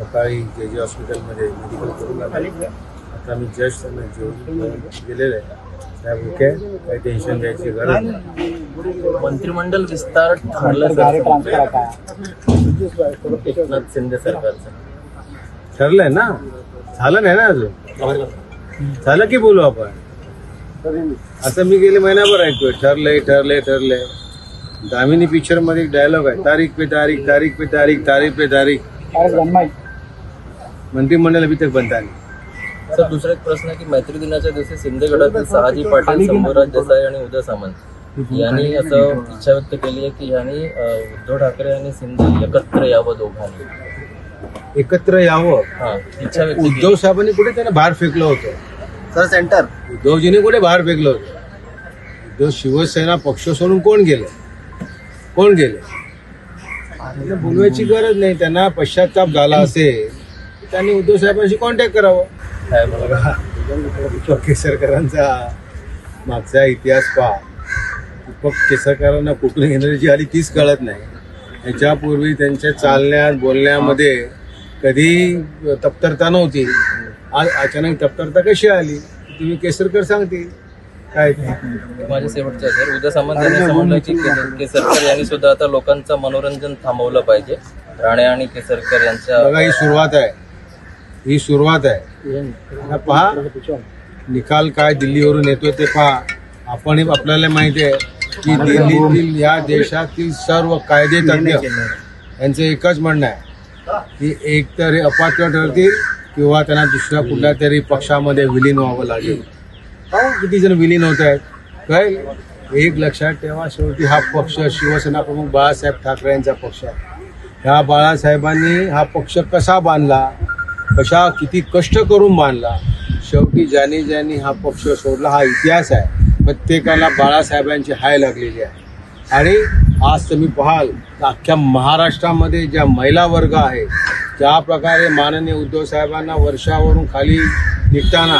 सकाळी जे जे हॉस्पिटलमध्ये मेडिकल करून आता मी जस्ट त्यांना जेवण गेलेलं आहे साहेब ओके काही टेन्शन घ्यायची गरज नाही मंत्रिमंडळ विस्तार ठरलं एकनाथ शिंदे सरकारचं ठरलंय ना? झालं नाही ना अजून झालं की बोलू आपण आता मी गेले महिनाभर ऐकतोय ठरलंय ठरलंय ठरलंय दामिनी पिक्चर मध्ये एक डायलॉग आहे तारीख पे तारीख तारीख पे तारीख तारीख पे तारीख। मंत्रिमंडळ अभी तक बनता नहीं सर दुसरा एक प्रश्न आहे की मैत्री दिनाच्या दिवशी शिंदे गटातील सहाजी पाटील शंभूराज देसाई आणि उदय सामंत यांनी असं इच्छा व्यक्त केली आहे की यांनी अं, उद्धव ठाकरे आणि शिंदे एकत्र यावं दोघांनी. एकत्र यावं? हा इच्छा व्यक्त केली. उद्धव साहेबांनी कुठे त्यांना बाहेर फेकलं होतं? Sir centre. उद्धवजीने कुठे बाहेर फेकलं होतं? उद्धव शिवसेना पक्ष सोडून कोण गेले? कोण गेले? त्यांना बोलवायची गरज नाही. त्यांना पश्चाताप झाला असेल. त्यांनी उद्धव साहेबांशी कॉन्टॅक्ट करावं बघा. दीपक केसरकरांचा मागचा इतिहास पहा. दीपक केसरकरांना कुठून एनर्जी आली तीच कळत नाही. याच्यापूर्वी त्यांच्या चालण्यात बोलण्यामध्ये कधी तप्तरता नव्हती. आज अचानक तप्तरता कशी आली? तुम्ही केसरकर सांगतील. काय? ते. माझे शेवटचे सर. उदय सामंत यांनी असं म्हणलं की के- केसरकर यांनी सुद्धा आता लोकांचं मनोरंजन थांबवलं पाहिजे. राणे आणि केसरकर यांच्या बघा ही सुरुवात आहे. ही सुरुवात आहे. पहा निकाल काय दिल्लीवरून येतोय ते पहा. आपण आपल्याला माहिती आहे की दिल्लीतील या देशातील सर्व कायदे तज्ञ यांचं एकच म्हणणं आहे की एक तर हे अपात्र ठरतील किंवा त्यांना दुसऱ्या कुठल्या तरी पक्षामध्ये विलीन व्हावं लागेल. किती जण विलीन होत आहेत. काय एक लक्षात ठेवा शेवटी हा पक्ष शिवसेना प्रमुख बाळासाहेब ठाकरे यांचा पक्ष आहे. ह्या बाळासाहेबांनी हा पक्ष कसा बांधला? कशा किती कष्ट करून बांधला. शेवटी ज्याने ज्याने हा पक्ष सोडला हा इतिहास आहे. प्रत्येकाला बाळासाहेबांची हाय लागलेली आहे. आणि आज तुम्ही पाहाल तर अख्ख्या महाराष्ट्रामध्ये ज्या महिला वर्ग आहे ज्या प्रकारे माननीय उद्धव साहेबांना वर्षावरून खाली निघताना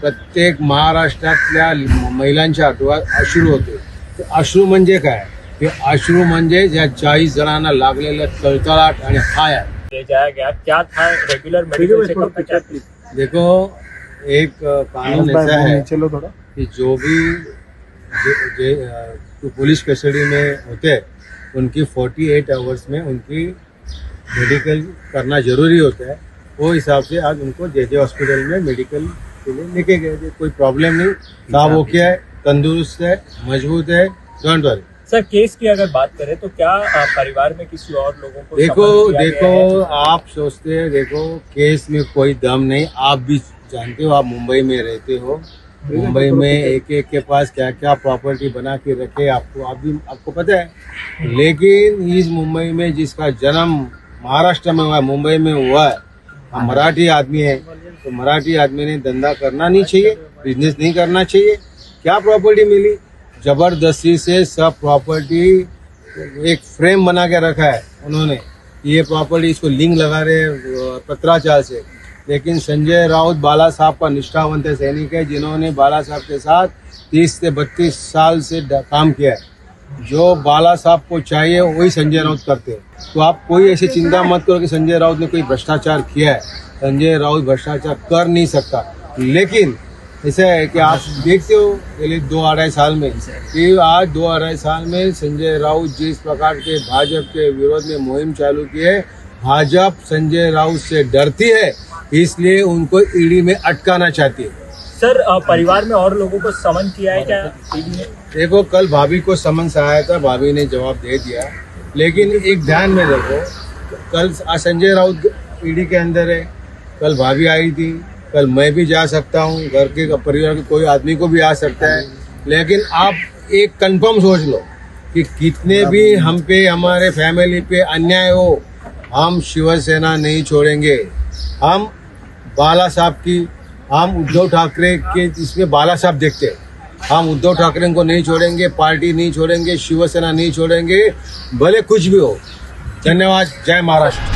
प्रत्येक महाराष्ट्रातल्या महिलांच्या डोळ्यात अश्रू होते. ते अश्रू म्हणजे काय? हे अश्रू म्हणजे ज्या चाळीस जणांना लागलेलं तळतळाट आणि हाय आहे ले जाया गया। क्या था रेगुलर मेडिकल चेकअप क्या देखो एक कानून ऐसा है चलो थोड़ा। कि जो भी जे, जे, जो पुलिस कस्टडी में होते हैं उनकी 48 आवर्स में उनकी मेडिकल करना ज़रूरी होता है। वो हिसाब से आज उनको जे जे हॉस्पिटल में मेडिकल के लिए लेके गए थे। कोई प्रॉब्लम नहीं। साहब ओके है तंदुरुस्त है मज़बूत है डोंट वरी सर केस की अगर बात करें तो क्या परिवार में किसी और लोगों को देखो देखो आप सोचते हैं देखो केस में कोई दम नहीं। आप भी जानते हो आप मुंबई में रहते हो। मुंबई में एक एक के पास क्या क्या प्रॉपर्टी बना के रखे आपको आप भी आपको पता है। लेकिन इस मुंबई में जिसका जन्म महाराष्ट्र में हुआ है मुंबई में हुआ है हम मराठी आदमी है तो मराठी आदमी ने धंधा करना नहीं चाहिए बिज़नेस नहीं करना चाहिए। क्या प्रॉपर्टी मिली? ज़बरदस्ती से सब प्रॉपर्टी एक फ्रेम बना के रखा है उन्होंने। ये प्रॉपर्टी इसको लिंक लगा रहे पत्राचार से। लेकिन संजय राउत बाला साहब का निष्ठावंत सैनिक है, जिन्होंने बाला साहब के साथ तीस से बत्तीस साल से काम किया है। जो बाला साहब को चाहिए, वही संजय राउत करते हैं। तो आप कोई ऐसी चिंता मत करो कि संजय राउत ने कोई भ्रष्टाचार किया है। संजय राउत भ्रष्टाचार कर नहीं सकता। लेकिन ऐसा है कि आप देखते हो पहले दो अढ़ाई साल में। कि आज दो अढ़ाई साल में संजय राउत जिस प्रकार के भाजपा के विरोध में मुहिम चालू की है भाजपा संजय राउत से डरती है इसलिए उनको ईडी में अटकाना चाहती है। सर परिवार में और लोगों को समन किया है क्या? ईडी ने देखो कल भाभी को समन्स आया था भाभी ने जवाब दे दिया। लेकिन एक ध्यान में रखो कल संजय राउत ईडी के अंदर है कल भाभी आई थी कल मैं भी जा सकता हूँ, घर के परिवार के कोई आदमी को भी आ सकता है। लेकिन आप एक कंफर्म सोच लो कि कितने भी हम पे, हमारे फैमिली पे अन्याय हो, हम शिवसेना नहीं छोड़ेंगे। हम बाला साहब की, हम उद्धव ठाकरे के इसमें बाला साहब देखते हैं, हम उद्धव ठाकरे को नहीं छोड़ेंगे, पार्टी नहीं छोड़ेंगे, शिवसेना नहीं छोड़ेंगे, भले कुछ भी हो। धन्यवाद, जय महाराष्ट्र।